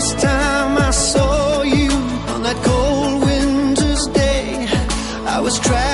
first time I saw you on that cold winter's day, I was trapped.